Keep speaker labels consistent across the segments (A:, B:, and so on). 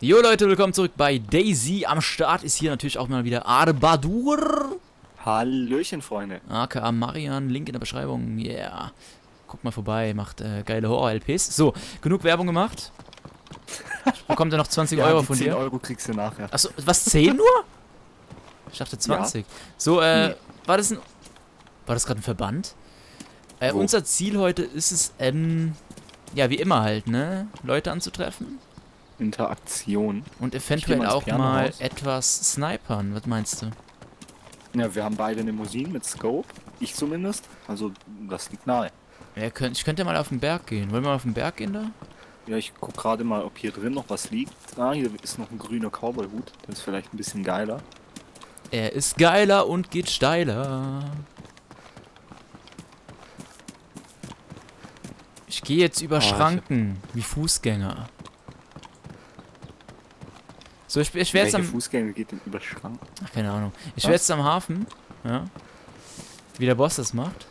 A: Jo Leute, willkommen zurück bei Daisy. Am Start ist hier natürlich auch mal wieder Arbadur.
B: Hallöchen, Freunde.
A: aka Marian, Link in der Beschreibung. Yeah. Guckt mal vorbei, macht äh, geile Horror-LPs. So, genug Werbung gemacht. Bekommt er noch 20
B: Ja,
A: Euro von
B: 10
A: dir?
B: Euro kriegst du nachher.
A: Achso, was, 10 nur? Ich dachte 20. So, äh,
B: Nee.
A: war das ein... War das gerade ein Verband? Äh, unser Ziel heute ist es, ähm... Ja, wie immer halt, ne? Leute anzutreffen.
B: Interaktion.
A: Und eventuell auch mal
B: Pianohaus.
A: etwas snipern. Was meinst du?
B: Ja, wir haben beide Limousinen mit Scope. Ich zumindest. Also, das liegt nahe.
A: Ja, könnt, ich könnte mal auf den Berg gehen. Wollen wir mal auf den Berg gehen da?
B: Ja, ich guck gerade mal, ob hier drin noch was liegt. Ah, hier ist noch ein grüner Cowboy-Hut. Das ist vielleicht ein bisschen geiler.
A: Er ist geiler und geht steiler. Ich gehe jetzt über
B: Oh, ich hab-
A: Schranken, wie Fußgänger. So, ich, ich wäre jetzt am...
B: Fußgänger geht denn über Schrank?
A: Ach, keine Ahnung. Ich wäre jetzt am Hafen. Ja. Wie der Boss das macht.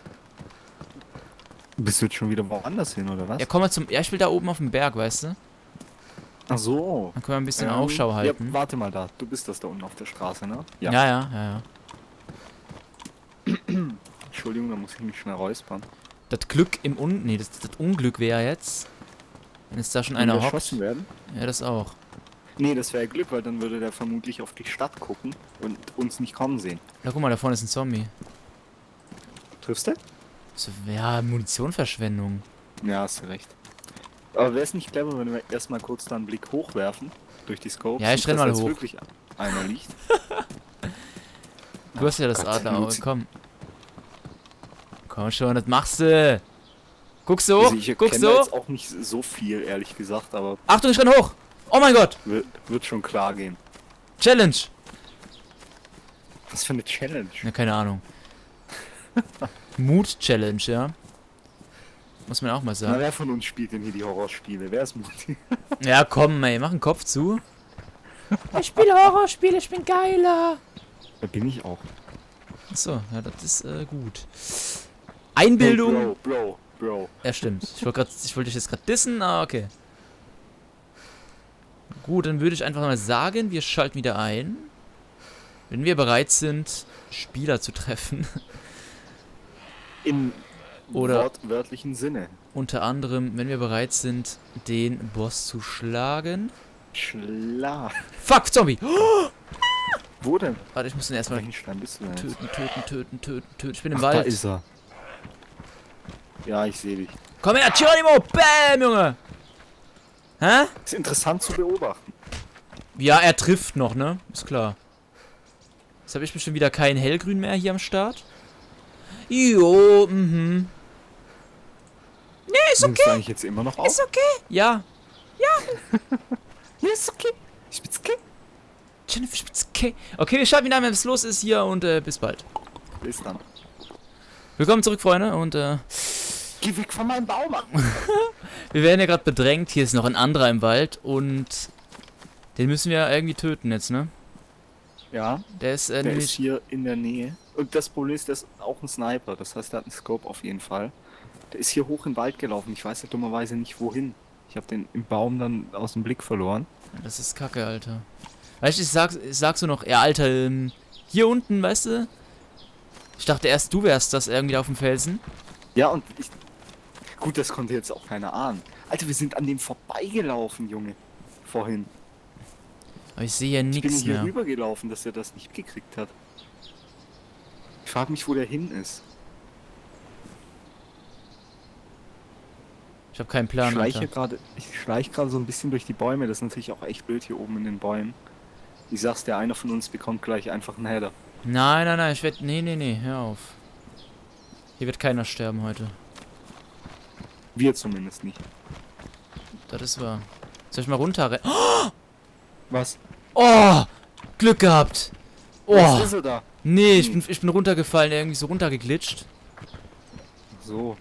B: Bist du jetzt schon wieder woanders hin, oder was?
A: Ja, komm mal zum... Ja, ich will da oben auf dem Berg, weißt du?
B: Ach so.
A: Dann können wir ein bisschen
B: Ähm,
A: Ausschau halten.
B: Ja, warte mal da. Du bist das da unten auf der Straße, ne?
A: Ja, ja, ja, ja.
B: Entschuldigung, da muss ich mich schnell räuspern.
A: Das Glück im Un... Nee, das, das Unglück wäre jetzt... Wenn jetzt da schon
B: Wenn
A: einer hockt.
B: werden?
A: Ja, das auch.
B: Nee, das wäre Glück, weil dann würde der vermutlich auf die Stadt gucken und uns nicht kommen sehen.
A: Ja, guck mal, da vorne ist ein Zombie.
B: Triffst du?
A: So, ja, Munitionverschwendung.
B: Ja, hast du recht. Aber wäre es nicht clever, wenn wir erstmal kurz da einen Blick hochwerfen durch die Scope?
A: Ja, ich renn mal hoch.
B: wirklich einer liegt.
A: Du hast ja das
B: Gott,
A: Adlerauge, komm. Komm schon, das machst du. Guckst du hoch?
B: Also ich
A: Guckst
B: kenne
A: du
B: da
A: hoch?
B: jetzt auch nicht so viel, ehrlich gesagt, aber
A: Achtung, ich renn hoch! Oh mein Gott!
B: wird, wird schon klar gehen.
A: Challenge!
B: Was für eine Challenge.
A: Ja, keine Ahnung. Mut-Challenge, ja. Muss man auch mal
B: Na,
A: sagen.
B: wer von uns spielt denn hier die Horrorspiele? Wer ist mutig?
A: Ja, komm, ey, mach den Kopf zu. Ich spiele Horrorspiele, ich bin geiler.
B: Da bin ich auch.
A: Achso, ja, das ist äh, gut. Einbildung.
B: Hey, Bro, Bro, Bro.
A: Ja, stimmt. Ich wollte wollte dich jetzt gerade dissen, aber okay. Gut, dann würde ich einfach mal sagen, wir schalten wieder ein. Wenn wir bereit sind, Spieler zu treffen.
B: Im
A: Oder-
B: wortwörtlichen Sinne.
A: Unter anderem, wenn wir bereit sind, den Boss zu schlagen.
B: Schla.
A: Fuck, Zombie! Oh,
B: Wo denn?
A: warte, ich muss den erstmal
B: Welchen Stein bist du denn jetzt?
A: töten, töten, töten, töten, töten. Ich bin im
B: Ach, da
A: Wald.
B: ist er. Ja, ich sehe dich.
A: Komm her, Geronimo! Bam, Junge! Hä?
B: Ist interessant zu beobachten.
A: Ja, er trifft noch, ne? Ist klar. Jetzt habe ich bestimmt wieder kein Hellgrün mehr hier am Start. Jo, mhm. Nee, ist
B: Nimmst
A: okay.
B: du eigentlich jetzt immer noch auf?
A: Ist okay. Ja.
B: Ja, ist okay. Ich bin's okay.
A: Jennifer Spitz, okay. Okay, wir schauen wieder mal, was los ist hier und äh, bis bald.
B: Bis dann.
A: Willkommen zurück, Freunde. Und äh,
B: Geh weg von meinem Baum.
A: wir werden ja gerade bedrängt. Hier ist noch ein anderer im Wald und den müssen wir irgendwie töten jetzt, ne?
B: Ja,
A: Der ist äh,
B: der ist hier in der Nähe. Und das Problem ist, der ist auch ein Sniper. Das heißt, der hat einen Scope auf jeden Fall. Der ist hier hoch in den Wald gelaufen. Ich weiß ja dummerweise nicht wohin. Ich habe den im Baum dann aus dem Blick verloren.
A: Das ist kacke, Alter. Weißt du, ich sag, ich sag so noch, ja, Alter, ähm, hier unten, weißt du? Ich dachte erst, du wärst das irgendwie auf dem Felsen.
B: Ja, und ich. Gut, das konnte jetzt auch keiner ahnen. Alter, wir sind an dem vorbeigelaufen, Junge. Vorhin.
A: Aber ich sehe ja
B: Ich bin
A: nichts
B: hier
A: mehr.
B: rübergelaufen, dass er das nicht gekriegt hat. Ich frage mich, wo der hin ist.
A: Ich habe keinen Plan,
B: ich schleiche gerade so ein bisschen durch die Bäume. Das ist natürlich auch echt blöd hier oben in den Bäumen. Ich sag's dir, einer von uns bekommt gleich einfach einen Header.
A: Nein, nein, nein, ich werd... Nee, nee, nee, hör auf. Hier wird keiner sterben heute.
B: Wir zumindest nicht.
A: Das ist wahr. Soll ich mal runterrennen? Oh,
B: Was?
A: oh! Glück gehabt!
B: Was
A: Oh!
B: ist er da?
A: Nee, ich bin, ich bin runtergefallen, irgendwie so runtergeglitscht.
B: So.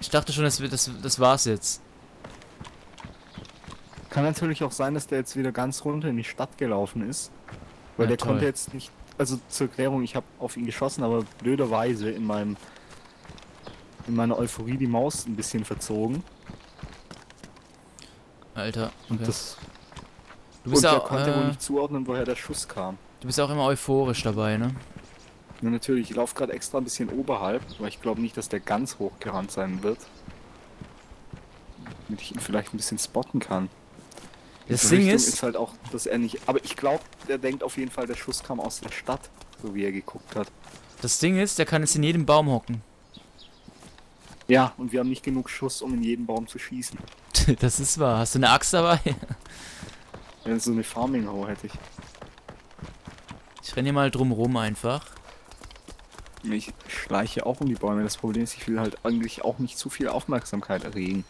A: Ich dachte schon, das, das, das war's jetzt.
B: Kann natürlich auch sein, dass der jetzt wieder ganz runter in die Stadt gelaufen ist. Weil
A: Ja,
B: der
A: toll.
B: konnte jetzt nicht. Also zur Erklärung, ich habe auf ihn geschossen, aber blöderweise in meinem. In meiner Euphorie die Maus ein bisschen verzogen.
A: Alter.
B: Und
A: Okay.
B: das
A: Du bist
B: Und der konnte wohl
A: äh,
B: nicht zuordnen, woher der Schuss kam.
A: du bist auch immer euphorisch dabei, ne?
B: Ja, natürlich, ich laufe gerade extra ein bisschen oberhalb, weil ich glaube nicht, dass der ganz hochgerannt sein wird. Damit ich ihn vielleicht ein bisschen spotten kann.
A: Das Ding ist,
B: ist halt auch, dass er nicht. Aber ich glaube, der denkt auf jeden Fall, der Schuss kam aus der Stadt, so wie er geguckt hat.
A: das Ding ist, der kann jetzt in jedem Baum hocken.
B: Ja, und wir haben nicht genug Schuss, um in jeden Baum zu schießen.
A: das ist wahr. Hast du eine Axt dabei?
B: Ja, so eine Farming Hoe hätte ich.
A: Ich renne hier mal drum rum einfach.
B: Ich schleiche auch um die Bäume. Das Problem ist, ich will halt eigentlich auch nicht zu viel Aufmerksamkeit erregen.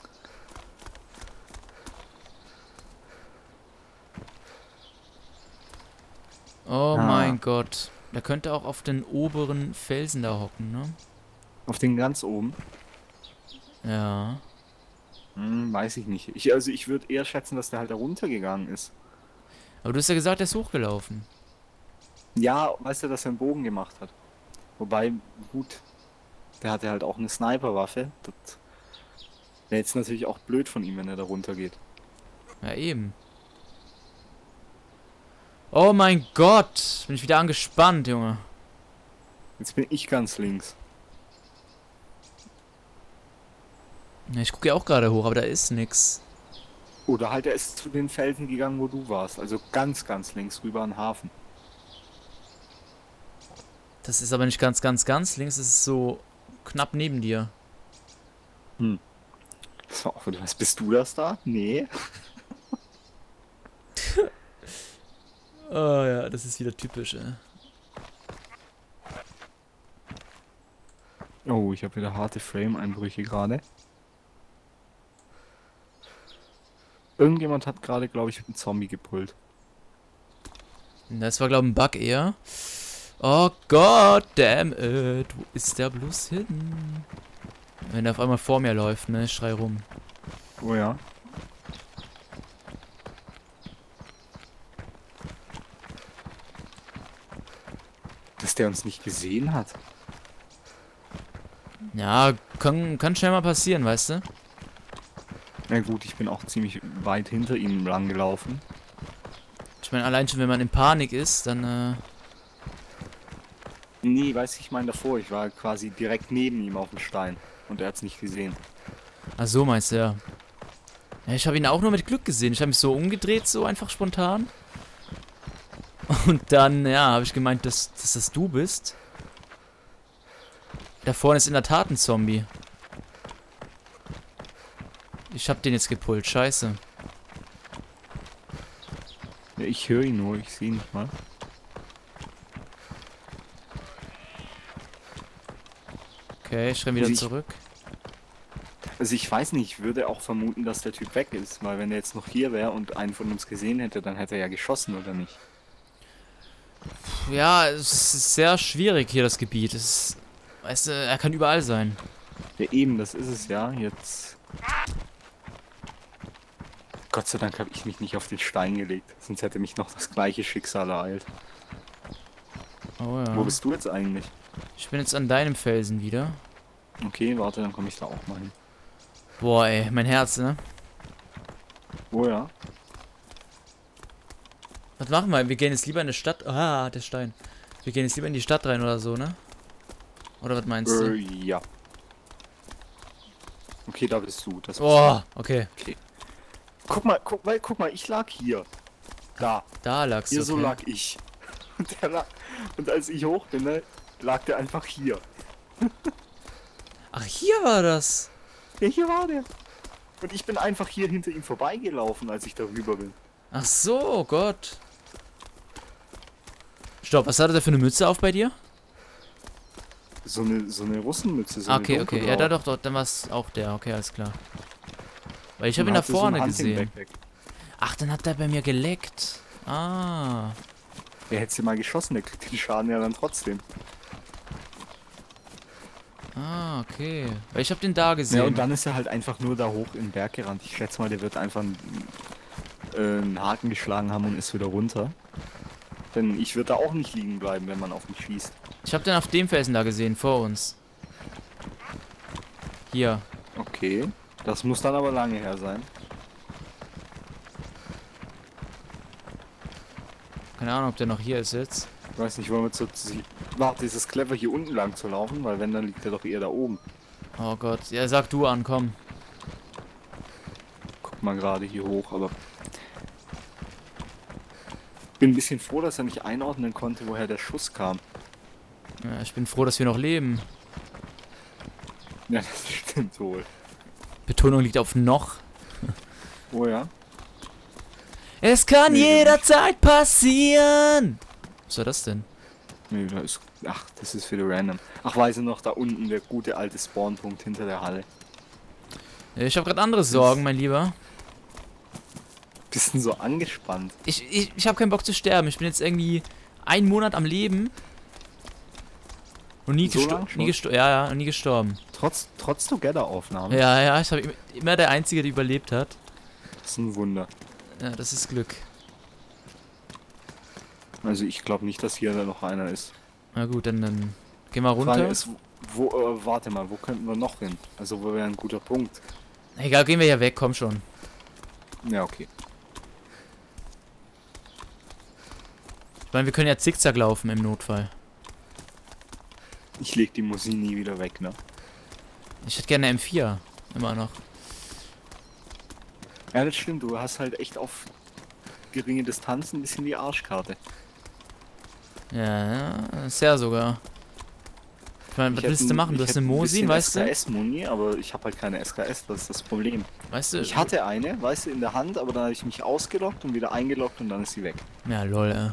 A: Oh
B: Ah.
A: mein Gott. Der könnte auch auf den oberen Felsen da hocken, ne?
B: Auf den ganz oben.
A: Ja.
B: Hm, weiß ich nicht. Ich, also ich würde eher schätzen, dass der halt da runtergegangen ist.
A: Aber du hast ja gesagt, der ist hochgelaufen.
B: Ja, weißt du, dass er einen Bogen gemacht hat. Wobei, gut, der hatte halt auch eine Sniperwaffe. Das wäre jetzt natürlich auch blöd von ihm, wenn er da runtergeht.
A: Ja, eben. Oh mein Gott. Bin ich wieder angespannt, Junge.
B: Jetzt bin ich ganz links.
A: Ich gucke ja auch gerade hoch, aber da ist nix.
B: Oder halt, er ist zu den Felsen gegangen, wo du warst. Also ganz, ganz links rüber an den Hafen.
A: Das ist aber nicht ganz, ganz, ganz links. Das ist so knapp neben dir.
B: So, was bist du das da? Nee.
A: Oh ja, das ist wieder typisch, ey.
B: Oh, ich habe wieder harte Frame-Einbrüche gerade. Irgendjemand hat gerade, glaube ich, einen Zombie gepult.
A: Das war, glaube ich, ein Bug eher. Oh Gott, damn it. Wo ist der bloß hin? Wenn der auf einmal vor mir läuft, ne? Ich schrei rum.
B: Oh ja. Dass der uns nicht gesehen hat.
A: Ja, kann, kann schnell mal passieren, weißt du?
B: Na gut, ich bin auch ziemlich weit hinter ihm lang gelaufen.
A: Ich meine, allein schon, wenn man in Panik ist, dann, äh,
B: Nee, weiß ich, ich meine davor. Ich war quasi direkt neben ihm auf dem Stein. Und er hat's nicht gesehen.
A: Ach so meinst du, ja. Ja, ich habe ihn auch nur mit Glück gesehen. Ich habe mich so umgedreht, so einfach spontan. Und dann, ja, habe ich gemeint, dass, dass das du bist. Da vorne ist in der Tat ein Zombie. Ich hab den jetzt gepult, scheiße.
B: Ja, ich höre ihn nur, ich sehe ihn nicht mal.
A: Okay, ich renn wieder
B: Also ich-
A: zurück.
B: Also ich weiß nicht, ich würde auch vermuten, dass der Typ weg ist. Weil wenn er jetzt noch hier wäre und einen von uns gesehen hätte, dann hätte er ja geschossen, oder nicht?
A: Ja, es ist sehr schwierig hier, das Gebiet. Es ist, weißt du, er kann überall sein.
B: Ja eben, das ist es ja. Jetzt... Gott sei Dank habe ich mich nicht auf den Stein gelegt. Sonst hätte mich noch das gleiche Schicksal ereilt.
A: Oh ja.
B: Wo bist du jetzt eigentlich?
A: Ich bin jetzt an deinem Felsen wieder.
B: Okay, warte, dann komme ich da auch mal hin.
A: Boah, ey, mein Herz, ne?
B: Oh ja.
A: Was machen wir? Wir gehen jetzt lieber in die Stadt. Ah, der Stein. Wir gehen jetzt lieber in die Stadt rein oder so, ne? Oder was meinst
B: Äh,
A: du?
B: ja. Okay, da bist du. Das bist
A: Oh, okay.
B: du. Guck mal, guck mal, guck mal, ich lag hier. Da.
A: Da lag's.
B: Hier
A: okay.
B: so lag ich. Und, der lag, und als ich hoch bin, ne, lag der einfach hier.
A: Ach, hier war das.
B: Ja, hier war der. Und ich bin einfach hier hinter ihm vorbeigelaufen, als ich darüber bin.
A: Ach so, oh Gott. Stopp, was hatte der für eine Mütze auf bei dir?
B: So eine, so eine Russenmütze. So
A: Ah,
B: eine
A: okay, okay. Ja, da doch, doch, dann war es auch der. Okay, alles klar. Weil ich habe
B: Und
A: ihn da
B: hatte so
A: vorne gesehen. Ach, dann hat der bei mir geleckt. Ah.
B: Der hätte sie mal geschossen, der kriegt den Schaden ja dann trotzdem.
A: Ah, okay. Weil ich habe den da gesehen.
B: Ja, und dann ist er halt einfach nur da hoch in den Berg gerannt. Ich schätze mal, der wird einfach einen, äh, einen Haken geschlagen haben und ist wieder runter. Denn ich würde da auch nicht liegen bleiben, wenn man auf mich schießt.
A: Ich habe den auf dem Felsen da gesehen, vor uns. Hier.
B: Okay. Das muss dann aber lange her sein.
A: Keine Ahnung, ob der noch hier ist jetzt.
B: Ich weiß nicht, wollen wir zu... warte, ist es clever, hier unten lang zu laufen? Weil wenn, dann liegt er doch eher da oben.
A: Oh Gott. Ja, sag du an, komm.
B: Guck mal gerade hier hoch, aber... Bin ein bisschen froh, dass er nicht einordnen konnte, woher der Schuss kam.
A: Ja, ich bin froh, dass wir noch leben.
B: Ja, das stimmt wohl.
A: Betonung liegt auf noch.
B: Oh ja?
A: Es kann
B: Nee,
A: jederzeit passieren. Was war das denn?
B: Nee, da ist... Ach, das ist wieder random. Ach, weiß ich noch, da unten der gute alte Spawnpunkt hinter der Halle.
A: Ja, Ich habe gerade andere Sorgen, mein Lieber.
B: Bist denn so angespannt?
A: Ich, ich, ich habe keinen Bock zu sterben. Ich bin jetzt irgendwie einen Monat am Leben. Und nie,
B: So
A: gesto nie gestorben. Ja, ja, und nie gestorben.
B: Trotz, trotz Together-Aufnahmen?
A: Ja, ja, ich habe immer der Einzige, der überlebt hat.
B: Das ist ein Wunder.
A: Ja, das ist Glück.
B: Also ich glaube nicht, dass hier noch einer ist.
A: Na gut, dann, dann geh mal
B: Frage
A: runter.
B: ist, wo, äh, warte mal, wo könnten wir noch hin? Also wo wäre ein guter Punkt?
A: Egal, gehen wir ja weg, komm schon.
B: Ja, okay.
A: Ich meine, wir können ja zickzack laufen im Notfall.
B: Ich leg die Musik nie wieder weg, ne?
A: Ich hätte gerne eine M4. Immer noch.
B: Ja, das stimmt, du hast halt echt auf geringe Distanzen ein bisschen die Arschkarte.
A: Ja, ja, sehr sogar. Ich meine, was
B: Ich
A: willst du
B: ein-
A: machen? Du
B: ich
A: hast eine
B: ein
A: Mosin,
B: bisschen
A: weißt du?
B: SKS-Muni, aber ich habe halt keine SKS, das ist das Problem.
A: Weißt du?
B: Ich hatte eine, weißt du, in der Hand, aber dann habe ich mich ausgeloggt und wieder eingeloggt und dann ist sie weg.
A: Ja, lol, ey.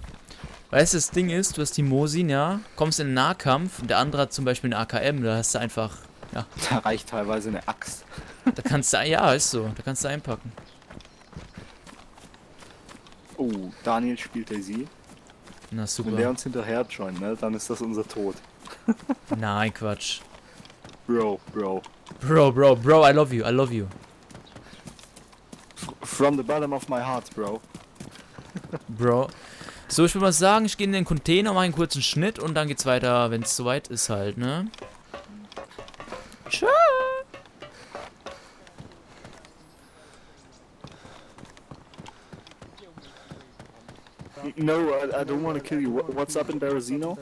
A: Weißt du, das Ding ist, du hast die Mosin, ja, kommst in den Nahkampf und der andere hat zum Beispiel eine AKM, da hast du einfach,
B: Da reicht teilweise eine Axt.
A: da kannst du, ja, ist so, da kannst du einpacken.
B: Oh, Daniel spielt sie.
A: Na
B: Wenn der
A: super.
B: uns hinterher joint, ne, dann ist das unser Tod.
A: Nein, Quatsch.
B: Bro, bro.
A: Bro, bro, bro, I love you, I love you.
B: F from the bottom of my heart, bro.
A: Bro. So, ich würde mal sagen, ich gehe in den Container, mache einen kurzen Schnitt und dann geht's weiter, wenn es soweit ist halt, ne? Tschö.
B: No, I, I don't want to kill you. What's up in Berezino?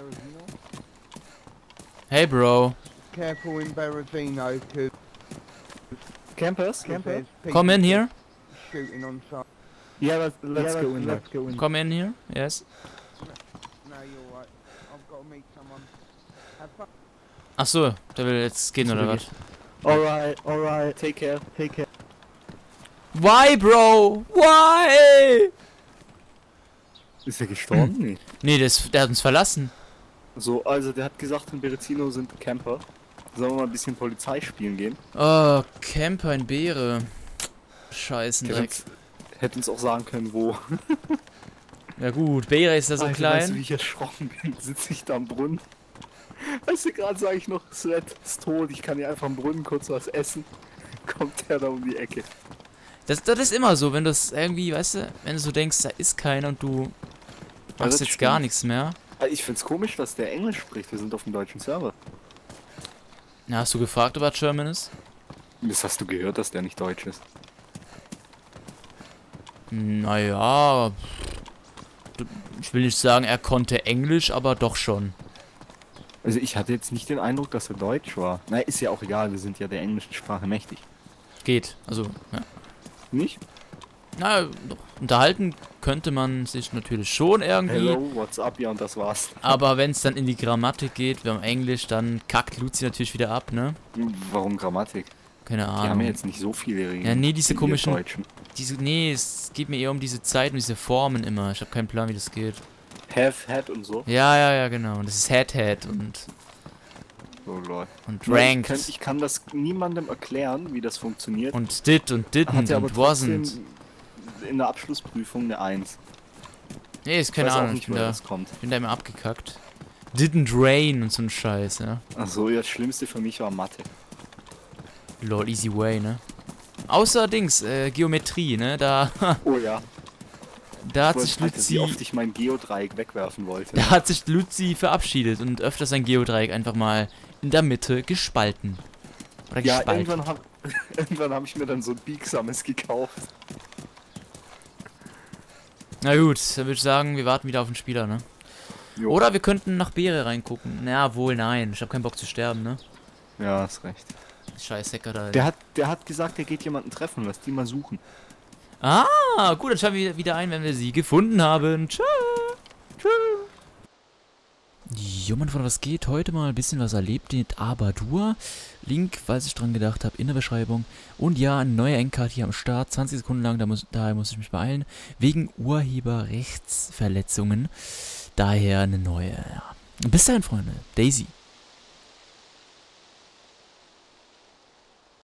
A: Hey, Bro.
C: Careful in Berezino, because
B: Campus?
C: there's
A: Come in here.
C: shooting on site.
B: Yeah, let's, let's go in there.
C: go in.
A: Come in here. Yes.
C: No, you're right. I've got to meet someone. Have fun.
A: Ach so, der will jetzt gehen oder was?
B: Alright, alright. Take care, take care.
A: Why, Bro? Why?
B: Ist er gestorben? Nee.
A: Nee, der, ist, der hat uns verlassen.
B: So, also der hat gesagt, in Berezino sind Camper. Sollen wir mal ein bisschen Polizei spielen gehen?
A: Oh, Camper in Beere.
B: Der
A: Scheißendreck.
B: hätte uns- auch sagen können, wo.
A: Ja gut, Beere ist ja so
B: Alter, Weißt du, wie
A: klein.
B: ich erschrocken bin? Sitze ich da am Brunnen? Weißt du, gerade sage ich noch, Sweat ist tot, ich kann hier einfach am Brunnen kurz was essen. Kommt der da um die Ecke.
A: Das, das ist immer so, wenn du es irgendwie, weißt du, wenn du so denkst, da ist keiner und du machst
B: das
A: jetzt
B: stimmt.
A: gar nichts mehr.
B: Ich find's komisch, dass der Englisch spricht, wir sind auf dem deutschen Server.
A: Na, hast du gefragt, ob er German ist?
B: Das hast du gehört, dass der nicht deutsch ist.
A: Naja, ich will nicht sagen, er konnte Englisch, aber doch schon.
B: Also ich hatte jetzt nicht den Eindruck, dass er deutsch war. Na, ist ja auch egal, wir sind ja der englischen Sprache mächtig.
A: Geht, also, ja.
B: Nicht?
A: Na, unterhalten könnte man sich natürlich schon irgendwie.
B: Hello, what's up? Ja, und das war's.
A: Aber wenn es dann in die Grammatik geht, wir haben Englisch, dann kackt Luzi natürlich wieder ab, ne?
B: Warum Grammatik?
A: Keine
B: Die haben
A: Ahnung.
B: ja jetzt nicht so viele Regeln.
A: Ja, nee, diese
B: wir
A: komischen-. Diese, nee, es geht mir eher um diese Zeiten und diese Formen immer. Ich habe keinen Plan, wie das geht.
B: Have, had und so.
A: Ja, ja, ja, genau. Und das ist Head-Head und,
B: Oh lol.
A: und
B: Ich
A: Ranked.
B: ich kann das niemandem erklären, wie das funktioniert.
A: Und did und didn't und wasn't.
B: in der Abschlussprüfung eine 1.
A: Nee, ist
B: Ich
A: keine Ahnung. Ich
B: nicht,
A: bin
B: woher
A: da,
B: das kommt.
A: bin da immer abgekackt. Didn't rain und so ein Scheiß, ja.
B: Achso, ja, das Schlimmste für mich war Mathe.
A: Lol, easy way, ne? Außerdings, äh, Geometrie, ne? Da,
B: Oh ja.
A: da hat
B: Ich
A: sich
B: Alter, wie oft
A: Luzi.
B: ich mein Geodreieck wegwerfen wollte.
A: Da hat sich Luzi verabschiedet und öfter sein Geodreieck einfach mal in der Mitte gespalten. Oder
B: Ja,
A: gespalten.
B: irgendwann habe hab ich mir dann so ein biegsames gekauft.
A: Na gut, dann würde ich sagen, wir warten wieder auf den Spieler, ne?
B: Jo.
A: Oder wir könnten nach Beere reingucken. Na, wohl, nein. Ich habe keinen Bock zu sterben, ne?
B: Ja, hast recht.
A: Scheiß Hacker da.
B: Der hat, der hat gesagt, er geht jemanden treffen, lass die mal suchen.
A: Ah, gut, dann schauen wir wieder ein, wenn wir sie gefunden haben. Tschö. Tschö. Jo, mein Freund, was geht? Heute mal ein bisschen was erlebt mit Abadur. Link, falls ich dran gedacht habe, in der Beschreibung. Und ja, eine neue Endcard hier am Start. 20 Sekunden lang, da muss, daher muss ich mich beeilen. Wegen Urheberrechtsverletzungen. Daher eine neue, ja. Bis dahin, Freunde. Daisy.